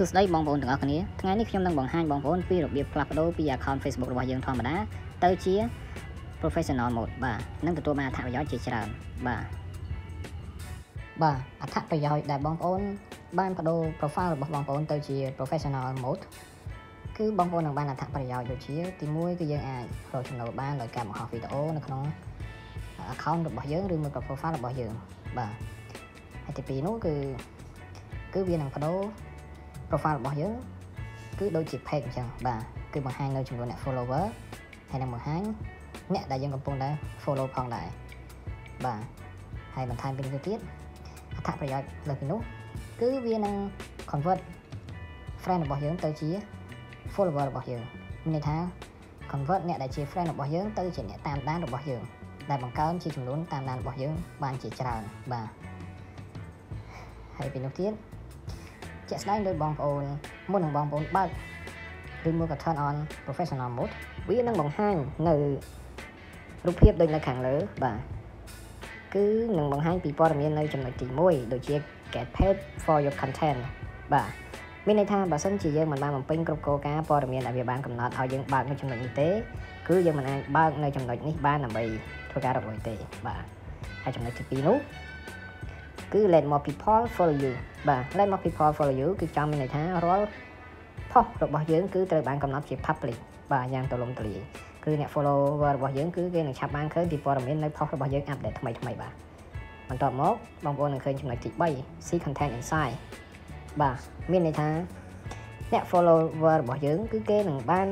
សួស្តីបងប្អូនទាំងអស់គ្នាថ្ងៃនេះខ្ញុំនឹងបង្ហាញបងប្អូនពីរបៀបផ្លាស់ប្ដូរពី account Facebook របស់យើងធម្មតាទៅជា professional mode បាទនឹងទទួលបានអត្ថប្រយោជន៍ជាច្រើនបាទបាទអត្ថប្រយោជន៍ដែលបងប្អូនបានបដូរ profile របស់បងប្អូនទៅជា professional mode គឺបងប្អូននឹងបានអត្ថប្រយោជន៍ដូចជាទី1គឺយើងអាចរកចំណូលបានដោយការបង្ហោះវីដេអូនៅក្នុង account របស់យើងឬមួយក៏ profile របស់យើងបាទហើយទី2នោះគឺគឺវានឹងបដូរ profile របស់យើងគឺដូចជា page អញ្ចឹងបាទគឺបង្ហាញនៅចំនួនអ្នក follower ហើយនឹងបង្ហាញអ្នកដែលយើងកំពុងតែ follow ផងដែរបាទហើយបន្ថែមពីនេះទៅទៀតអត្ថប្រយោជន៍លើពីនោះគឺវានឹង convert friend របស់យើងទៅជា follower របស់យើងមានន័យថា convert អ្នកដែលជា friend របស់យើងទៅជាអ្នកតាមដានរបស់យើងដែលបង្កើនជាចំនួនតាមដានរបស់យើងបានជាច្រើនបាទហើយពីនោះទៀត ជាក់ស្ដែងដោយបងប្អូនមុននឹងបងប្អូនបើកឬមួយក៏ turn on professional mode វានឹងបង្ហាញនៅរូបភាពដូចនៅខាងលើបាទគឺនឹងបង្ហាញពីព័ត៌មាននៅចំណុចទី1ដូចជា get paid for your content បាទមានន័យថាបើសិនជាយើងមិនបានបំពេញគ្រប់គោលការណ៍ព័ត៌មានដែលវាបានកំណត់ឲ្យយើងបើកនៅចំណុចនេះទេគឺយើងមិនអាចបើកនៅចំណុចនេះបានដើម្បីធ្វើការរកលុយទេបាទហើយចំណុចទី2នោះ គឺ let more people follow you បាទ let more people follow you គឺចំមានន័យថារាល់ផុសរបស់យើងគឺត្រូវបានកំណត់ជា public បាទយ៉ាងទូលំទូលាយគឺអ្នក follower របស់យើងគឺគេនឹងឆាប់បានឃើញពីព័ត៌មាននៅផុសរបស់យើង update ថ្មីថ្មីបាទបន្ទាប់មកបងប្អូននឹងឃើញចំណុចទី3 see content inside បាទមានន័យថាអ្នក follower របស់យើង គឺគេនឹងបាន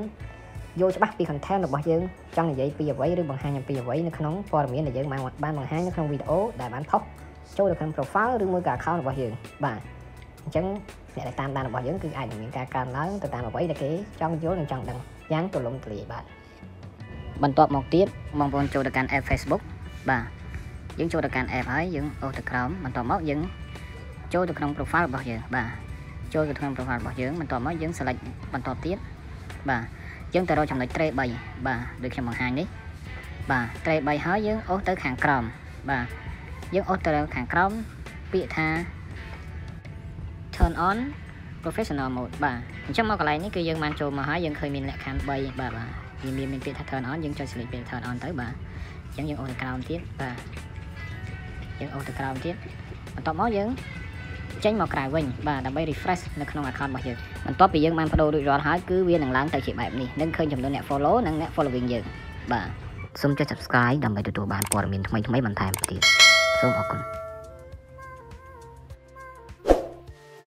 យល់ច្បាស់ពី content របស់យើងចង់និយាយពីអ្វីឬបង្ហាញអំពីអ្វីនៅក្នុងព័ត៌មានដែលយើងបានបានបង្ហាញនៅក្នុងវីដេអូដែលបានផុស ចូលទៅក្នុង profile ឬមួយក៏ account របស់យើងបាទអញ្ចឹងអ្នកដែលតាមដានរបស់យើងគឺអាចនឹងមានការកើនឡើងទៅតាមអ្វីដែលគេចង់យល់និងចង់ដឹងយ៉ាងទូលំទូលាយបាទបន្ទាប់មកទៀតបងប្អូនចូលទៅកាន់ app Facebook បាទយើងចូលទៅកាន់ app ហើយយើងអូសទៅក្រោមបន្ទាប់មកយើងចូលទៅក្នុង profile របស់យើងបាទចូលទៅក្នុង profile របស់យើងបន្ទាប់មកយើង select បន្តទៀតបាទយើងទៅរកចំណុច tray 3បាទដូចខ្ញុំបង្ហាញនេះបាទ tray 3ហើយយើងអូសទៅខាងក្រោមបាទ យើងអូសទៅខាងក្រោមពាក្យថា turn on professional mode បាទអញ្ចឹងមកកន្លែងនេះគឺយើងបានចូលមកហើយយើងឃើញមានលក្ខខណ្ឌ3បាទបាទវាមានមានពាក្យថា turn on យើងចុច select ពាក្យ turn on ទៅបាទអញ្ចឹងយើងអូសទៅក្រោមទៀតបាទយើងអូសទៅក្រោមទៀតបន្ទាប់មកយើងចេញមកក្រៅវិញបាទដើម្បី refresh នៅក្នុង account របស់យើងបន្ទាប់ពីយើងបានបដូររួចរាល់ហើយគឺវានឹងឡើងទៅជាបែបនេះនឹងឃើញចំនួនអ្នក follow និងអ្នក following យើងបាទសូមចុច subscribe ដើម្បីទទួលបានព័ត៌មានថ្មីៗបន្ថែមទៀត សូមអរគុណ